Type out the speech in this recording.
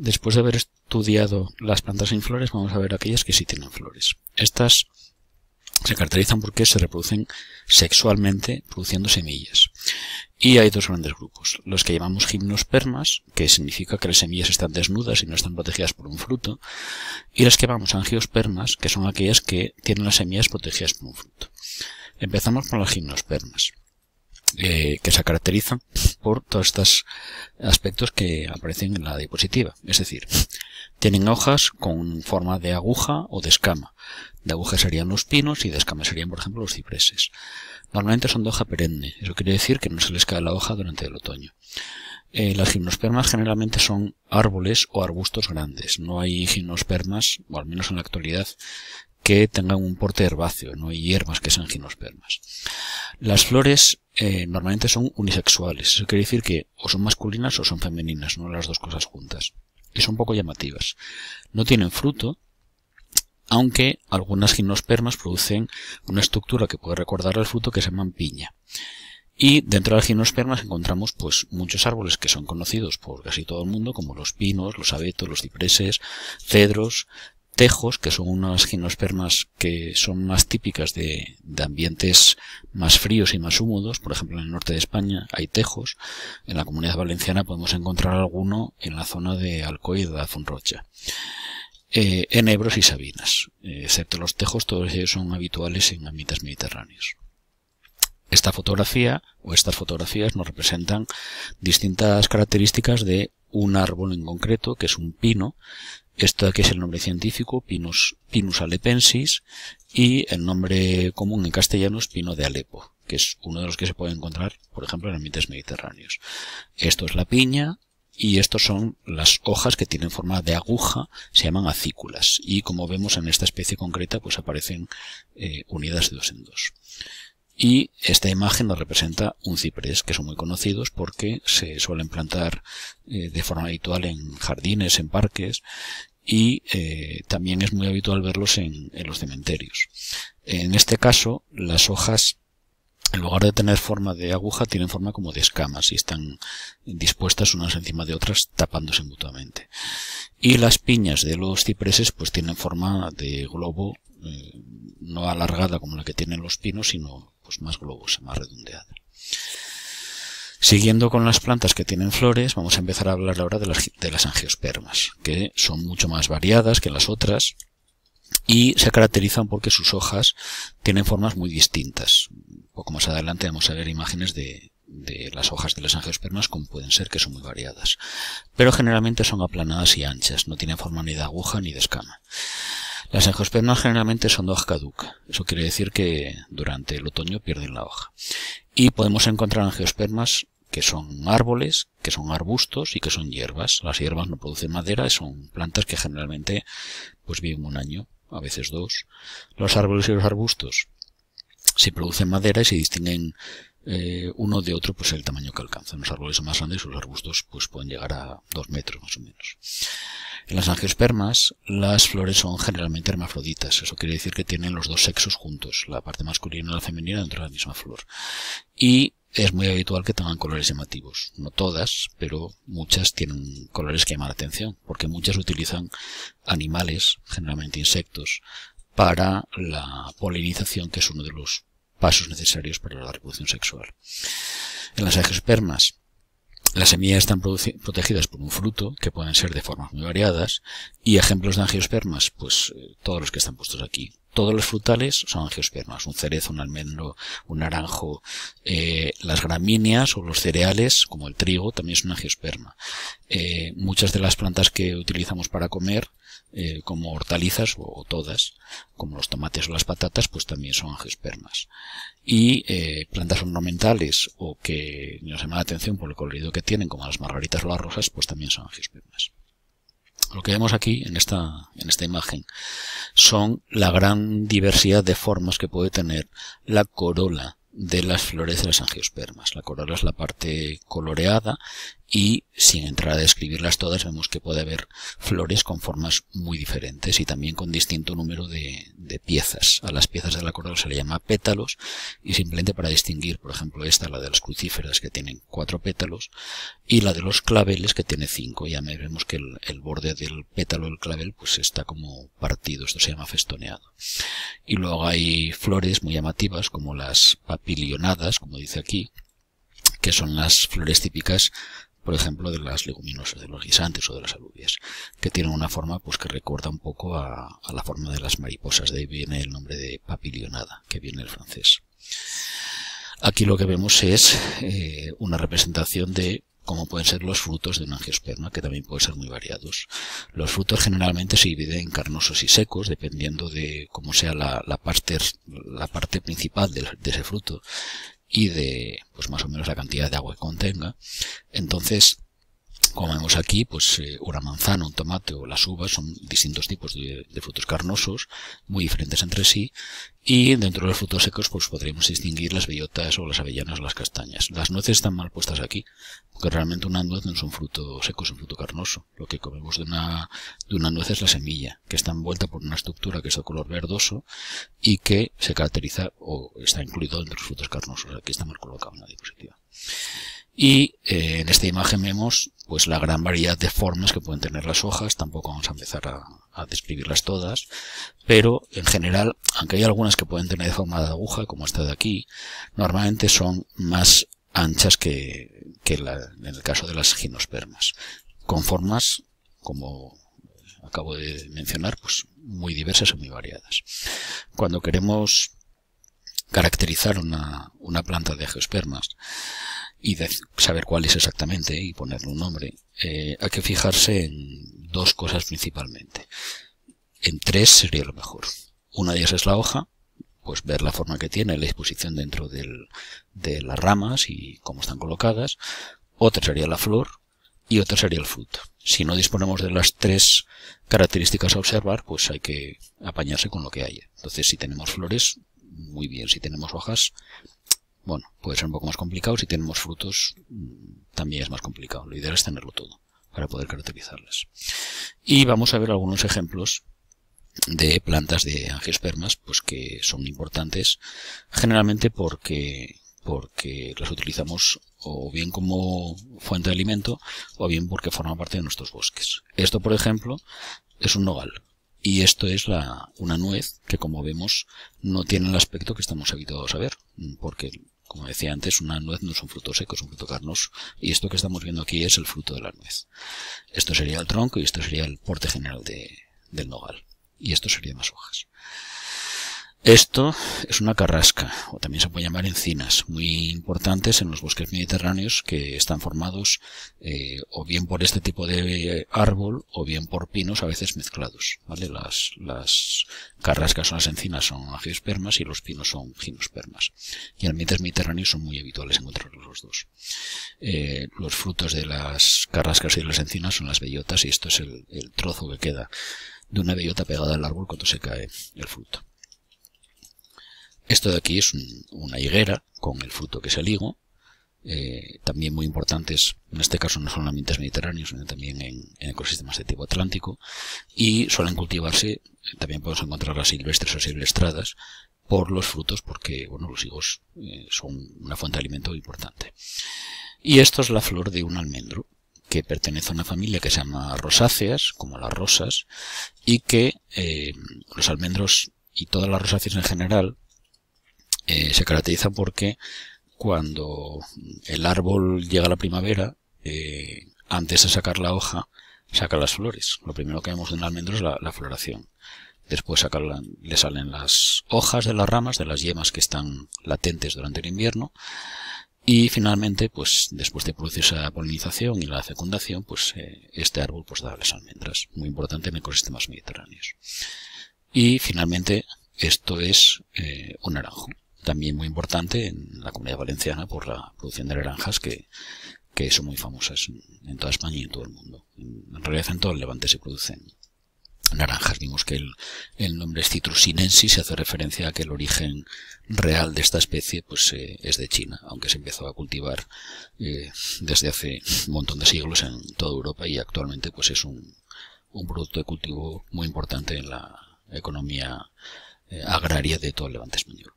Después de haber estudiado las plantas sin flores, vamos a ver aquellas que sí tienen flores. Estas se caracterizan porque se reproducen sexualmente produciendo semillas. Y hay dos grandes grupos. Los que llamamos gimnospermas, que significa que las semillas están desnudas y no están protegidas por un fruto. Y las que llamamos angiospermas, que son aquellas que tienen las semillas protegidas por un fruto. Empezamos con las gimnospermas. Eh, que se caracterizan por todos estos aspectos que aparecen en la diapositiva. Es decir, tienen hojas con forma de aguja o de escama. De aguja serían los pinos y de escama serían, por ejemplo, los cipreses. Normalmente son de hoja perenne, eso quiere decir que no se les cae la hoja durante el otoño. Eh, las gimnospermas generalmente son árboles o arbustos grandes. No hay gimnospermas, o al menos en la actualidad, que tengan un porte herbáceo. No hay hierbas que sean gimnospermas. Las flores eh, normalmente son unisexuales. Eso quiere decir que o son masculinas o son femeninas, no las dos cosas juntas. Y son poco llamativas. No tienen fruto, aunque algunas gimnospermas producen una estructura que puede recordar al fruto que se llaman piña. Y dentro de las gimnospermas encontramos pues muchos árboles que son conocidos por casi todo el mundo, como los pinos, los abetos, los cipreses, cedros, tejos, que son unas gimnospermas que son más típicas de, ambientes más fríos y más húmedos. Por ejemplo, en el norte de España hay tejos. En la comunidad valenciana podemos encontrar alguno en la zona de Alcoy de Fonrocha eh, enebros y sabinas. Eh, excepto los tejos, todos ellos son habituales en ambientes mediterráneos. Esta fotografía o estas fotografías nos representan distintas características de un árbol en concreto, que es un pino. Esto aquí es el nombre científico, Pinus, Pinus alepensis, y el nombre común en castellano es pino de Alepo, que es uno de los que se puede encontrar, por ejemplo, en ambientes mediterráneos. Esto es la piña, y estos son las hojas que tienen forma de aguja, se llaman acículas y como vemos en esta especie concreta pues aparecen eh, unidas de dos en dos. Y esta imagen nos representa un ciprés que son muy conocidos porque se suelen plantar eh, de forma habitual en jardines, en parques y eh, también es muy habitual verlos en los cementerios. En este caso las hojas en lugar de tener forma de aguja, tienen forma como de escamas y están dispuestas unas encima de otras tapándose mutuamente. Y las piñas de los cipreses pues tienen forma de globo, eh, no alargada como la que tienen los pinos, sino pues más globosa, más redondeada. Siguiendo con las plantas que tienen flores, vamos a empezar a hablar ahora de las, de las angiospermas, que son mucho más variadas que las otras y se caracterizan porque sus hojas tienen formas muy distintas poco más adelante vamos a ver imágenes de, las hojas de las angiospermas como pueden ser que son muy variadas. Pero generalmente son aplanadas y anchas, no tienen forma ni de aguja ni de escama. Las angiospermas generalmente son de hoja caduca. Eso quiere decir que durante el otoño pierden la hoja. Y podemos encontrar angiospermas que son árboles, que son arbustos y que son hierbas. Las hierbas no producen madera, son plantas que generalmente pues viven un año, a veces dos. Los árboles y los arbustos se producen madera y se distinguen eh, uno de otro pues el tamaño que alcanzan. Los árboles son más grandes y los arbustos pues pueden llegar a dos metros más o menos. En las angiospermas las flores son generalmente hermafroditas. Eso quiere decir que tienen los dos sexos juntos, la parte masculina y la femenina dentro de la misma flor. Y es muy habitual que tengan colores llamativos. No todas, pero muchas tienen colores que llaman la atención, porque muchas utilizan animales, generalmente insectos, para la polinización, que es uno de los pasos necesarios para la reproducción sexual. En las angiospermas, las semillas están protegidas por un fruto, que pueden ser de formas muy variadas, y ejemplos de angiospermas, pues eh, todos los que están puestos aquí. Todos los frutales son angiospermas, un cerezo, un almendro, un naranjo, eh, las gramíneas o los cereales, como el trigo, también es un angiosperma. Eh, muchas de las plantas que utilizamos para comer eh, como hortalizas o, todas, como los tomates o las patatas, pues también son angiospermas. Y plantas ornamentales o que nos llama la atención por el colorido que tienen, como las margaritas o las rosas, pues también son angiospermas. Lo que vemos aquí en esta, en esta imagen son la gran diversidad de formas que puede tener la corola de las flores de las angiospermas. La corola es la parte coloreada y sin entrar a describirlas todas vemos que puede haber flores con formas muy diferentes y también con distinto número de, piezas. A las piezas de la corola se le llama pétalos y simplemente para distinguir, por ejemplo, esta, la de las crucíferas que tienen cuatro pétalos y la de los claveles que tiene cinco. Ya vemos que el, borde del pétalo del clavel pues está como partido, esto se llama festoneado. Y luego hay flores muy llamativas como las papilionadas, como dice aquí, que son las flores típicas por ejemplo, de las leguminosas, de los guisantes o de las alubias, que tienen una forma pues que recuerda un poco a, la forma de las mariposas, de ahí viene el nombre de papilionada, que viene del francés. Aquí lo que vemos es eh, una representación de cómo pueden ser los frutos de un angiosperma, que también pueden ser muy variados. Los frutos generalmente se dividen en carnosos y secos, dependiendo de cómo sea la, parte, la parte principal de, ese fruto y de pues más o menos la cantidad de agua que contenga. Entonces, como vemos aquí, pues eh, una manzana, un tomate o las uvas son distintos tipos de, frutos carnosos, muy diferentes entre sí, y dentro de los frutos secos pues podríamos distinguir las bellotas o las avellanas o las castañas. Las nueces están mal puestas aquí, porque realmente una nuez no es un fruto seco, es un fruto carnoso. Lo que comemos de una, de una nuez es la semilla, que está envuelta por una estructura que es de color verdoso y que se caracteriza o está incluido entre los frutos carnosos. Aquí está mal colocado en la diapositiva. Y eh, en esta imagen vemos pues la gran variedad de formas que pueden tener las hojas, tampoco vamos a empezar a, describirlas todas, pero en general, aunque hay algunas que pueden tener forma de aguja, como esta de aquí, normalmente son más anchas que, en el caso de las ginospermas, con formas, como acabo de mencionar, pues muy diversas y muy variadas. Cuando queremos caracterizar una, una planta de geospermas, y de saber cuál es exactamente y ponerle un nombre, eh, hay que fijarse en dos cosas principalmente. En tres sería lo mejor. Una de ellas es la hoja, pues ver la forma que tiene, la disposición dentro del, de las ramas y cómo están colocadas. Otra sería la flor y otra sería el fruto. Si no disponemos de las tres características a observar, pues hay que apañarse con lo que haya. Entonces, si tenemos flores, muy bien. Si tenemos hojas, bueno, puede ser un poco más complicado. Si tenemos frutos, mm, también es más complicado. Lo ideal es tenerlo todo para poder caracterizarlas. Y vamos a ver algunos ejemplos de plantas de angiospermas, pues que son importantes generalmente porque porque las utilizamos o bien como fuente de alimento o bien porque forman parte de nuestros bosques. Esto, por ejemplo, es un nogal. Y esto es la, una nuez que, como vemos, no tiene el aspecto que estamos habituados a ver, porque como decía antes, una nuez no es un fruto seco, es un fruto carnoso. Y esto que estamos viendo aquí es el fruto de la nuez. Esto sería el tronco y esto sería el porte general de, del nogal. Y esto sería más hojas. Esto es una carrasca, o también se puede llamar encinas, muy importantes en los bosques mediterráneos que están formados eh, o bien por este tipo de árbol o bien por pinos a veces mezclados. ¿vale? Las, las carrascas o las encinas son angiospermas y los pinos son ginospermas. Y en ambientes mediterráneos son muy habituales encontrar los dos. Eh, los frutos de las carrascas y de las encinas son las bellotas y esto es el, el trozo que queda de una bellota pegada al árbol cuando se cae el fruto. Esto de aquí es una higuera con el fruto que es el higo, eh, también muy importantes, en este caso no solo en ambientes mediterráneos, sino también en, ecosistemas de tipo atlántico, y suelen cultivarse, también podemos encontrar las silvestres o silvestradas, por los frutos, porque bueno, los higos eh, son una fuente de alimento importante. Y esto es la flor de un almendro, que pertenece a una familia que se llama rosáceas, como las rosas, y que eh, los almendros y todas las rosáceas en general eh, se caracteriza porque cuando el árbol llega a la primavera, eh, antes de sacar la hoja, saca las flores. Lo primero que vemos de un almendro es la, floración. Después le salen las hojas de las ramas, de las yemas que están latentes durante el invierno. Y finalmente, pues después de producirse la polinización y la fecundación, pues eh, este árbol pues da las almendras, muy importante en ecosistemas mediterráneos. Y finalmente, esto es un naranjo también muy importante en la comunidad valenciana por la producción de naranjas que, que son muy famosas en toda España y en todo el mundo. En realidad en todo el Levante se producen naranjas. Vimos que el, nombre es Citrusinensis se hace referencia a que el origen real de esta especie pues eh, es de China, aunque se empezó a cultivar eh, desde hace un montón de siglos en toda Europa y actualmente pues es un, un producto de cultivo muy importante en la economía eh, agraria de todo el levante español.